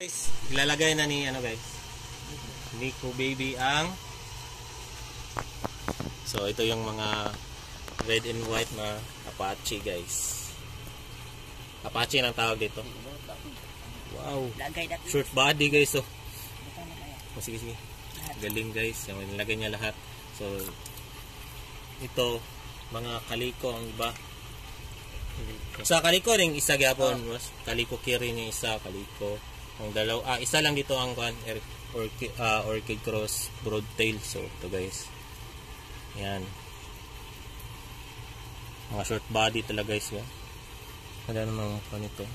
Guys, ilalagay na ni ano guys. Nico baby ang So ito yung mga red and white na Apache guys. Apache ang tawag dito. Wow. Short body guys oh. oh sige sige. Galing guys. Yung nilagay niya lahat. So ito mga kaliko ang iba. Sa kaliko ring isa gyapon, mas kaliko kiri ni isa kaliko. Ang dalaw ah isa lang dito ang kan orchid, ah, orchid cross broad tail so ito guys. Yan. Mga short body talaga guys yan. Wala namang kan ito.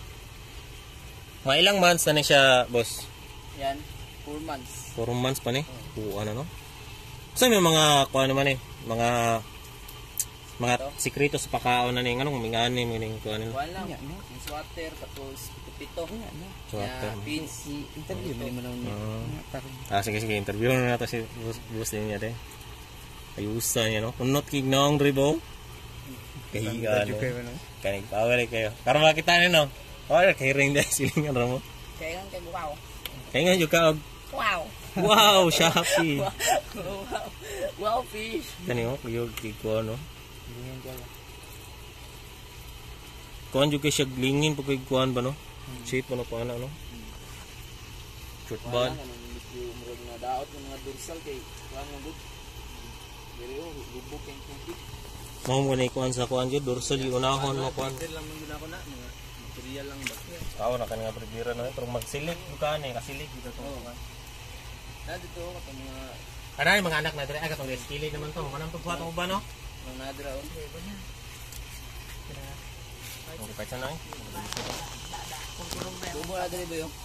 Mga ilang months na ni siya, boss? Yan, 4 months. 4 months pa ni. Oo, ano no? So may mga kuha naman eh, mga mga sikreto sa pakaon na ni anong mga ani mo ning kuha nila. Lang. Yung swatter, tapos pito-pito. Swatter. Beans. interview mo naman Ah. Ah, sige sige, interview na nato si boss, din niya de. Ayusan niya no. Kunot kig nong ribo. Kahiga no. Kanig power kayo. Karon makita ni no. Oh, kay ring dai silingan ra mo. Kaya nga kay wow. Kay nga jud ka og Wow. wow, Shopee. wow. Wow fish. Kani mo kuyog kig ko no. Kuan jud kay siya glingin pag kay kuan ba no? Shape mo no kuan no. Short Kuha ball. lang. Murag na daot yung mga dorsal kay kuha mo good. Dili oh, lubog yung tubig. Mao mo ni kuan sa kuan jud dorsal yung unahon mo kuan. Lang man ako na. Mga material lang ba? Ako na kanang pribira na pero magsilik ka ni kasilik dito to. Na dito, katong mga yung mga anak na dire ay katong kilid naman to. Kanang pagbuhat mo ba no? Mga nadra. oh. Okay, pa siya na eh. Tubo na dili ba yung?